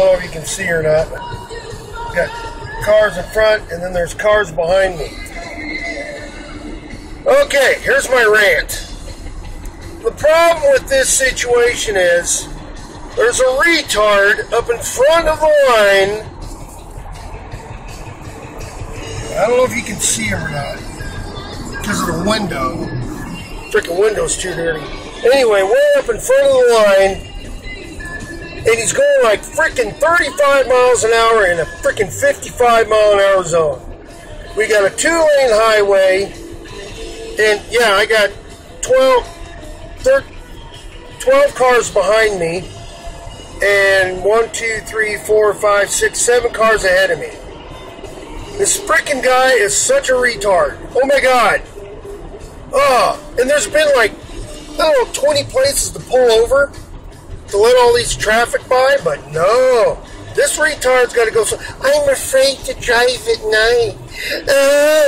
know if you can see or not. Got cars in front, and then there's cars behind me. Okay, here's my rant. The problem with this situation is there's a retard up in front of the line. I don't know if you can see him or not because of the window. Freaking window's too dirty. Anyway, way up in front of the line and he's going like freaking 35 miles an hour in a freaking 55 mile an hour zone. We got a two lane highway, and yeah, I got 12, 13, 12 cars behind me, and one, two, three, four, five, six, seven cars ahead of me. This freaking guy is such a retard. Oh my god. Oh, and there's been like, I don't know, 20 places to pull over to let all these traffic by, but no. This retard's got to go. So I'm afraid to drive at night. Oh,